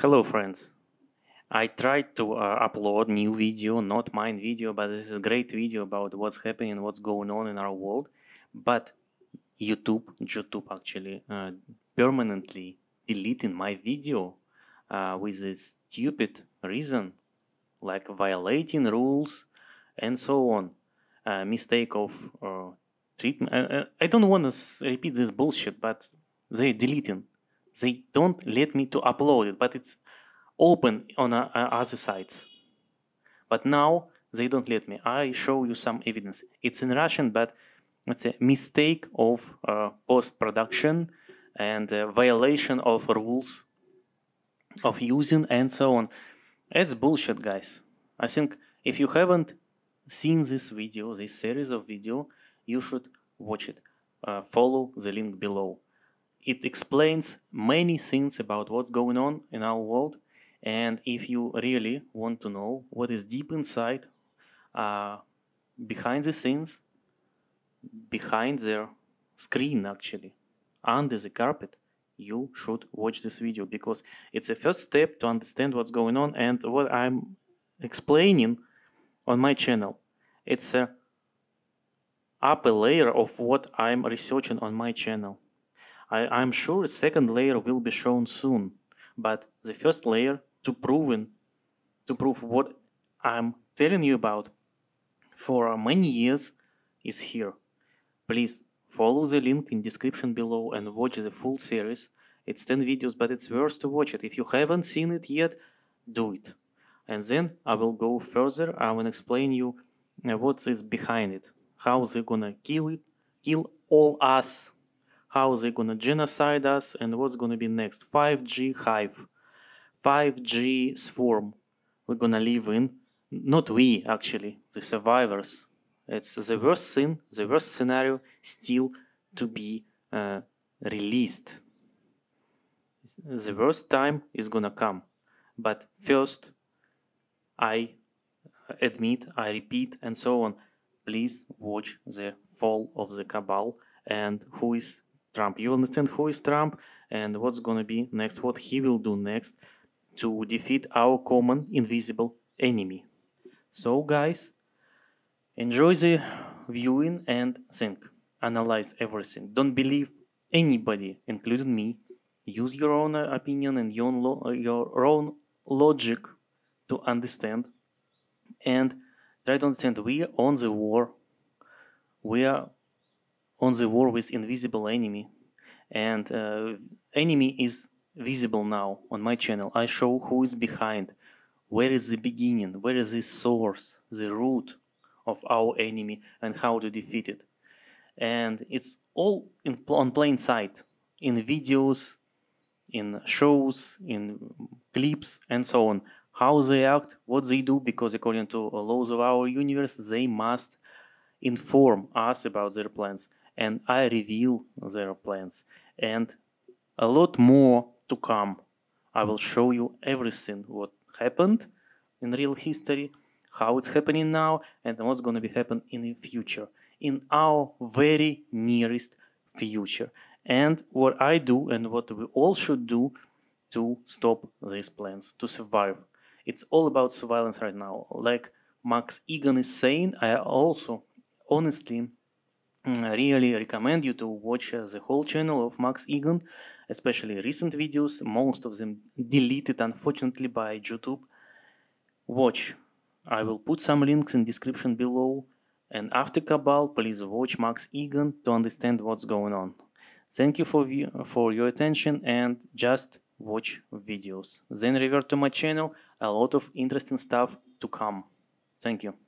Hello friends. I tried to uh, upload new video, not mine video, but this is a great video about what's happening, what's going on in our world. But YouTube, YouTube actually, uh, permanently deleting my video uh, with this stupid reason, like violating rules and so on. Uh, mistake of uh, treatment. Uh, I don't want to repeat this bullshit, but they deleting. They don't let me to upload it, but it's open on uh, other sites. But now they don't let me. I show you some evidence. It's in Russian, but it's a mistake of uh, post-production and uh, violation of rules of using and so on. It's bullshit, guys. I think if you haven't seen this video, this series of video, you should watch it. Uh, follow the link below. It explains many things about what's going on in our world and if you really want to know what is deep inside, uh, behind the scenes, behind their screen actually, under the carpet, you should watch this video because it's a first step to understand what's going on and what I'm explaining on my channel. It's a upper layer of what I'm researching on my channel. I, I'm sure a second layer will be shown soon, but the first layer to proven to prove what I'm telling you about for many years is here. Please follow the link in description below and watch the full series. It's 10 videos, but it's worth to watch it. If you haven't seen it yet, do it. And then I will go further. I will explain you uh, what is behind it. How they're gonna kill it, kill all us. How they're gonna genocide us and what's gonna be next. 5G Hive. 5G swarm we're gonna live in. Not we, actually, the survivors. It's the worst thing, the worst scenario still to be uh, released. The worst time is gonna come. But first, I admit, I repeat, and so on. Please watch the fall of the cabal and who is Trump. You understand who is Trump and what's gonna be next, what he will do next to defeat our common invisible enemy. So guys, enjoy the viewing and think, analyze everything. Don't believe anybody, including me. Use your own uh, opinion and your own, uh, your own logic to understand and try to understand we are on the war. We are on the war with invisible enemy and uh, enemy is visible now on my channel. I show who is behind, where is the beginning, where is the source, the root of our enemy and how to defeat it. And it's all in, on plain sight, in videos, in shows, in clips and so on. How they act, what they do, because according to laws of our universe, they must inform us about their plans. And I reveal their plans. And a lot more to come. I will show you everything what happened in real history, how it's happening now, and what's going to be happen in the future, in our very nearest future. And what I do and what we all should do to stop these plans, to survive. It's all about surveillance right now. Like Max Igan is saying, I also honestly I really recommend you to watch uh, the whole channel of Max Igan, especially recent videos, most of them deleted unfortunately by YouTube. Watch. I will put some links in description below. And after Cabal, please watch Max Igan to understand what's going on. Thank you for, for your attention and just watch videos. Then revert to my channel, a lot of interesting stuff to come. Thank you.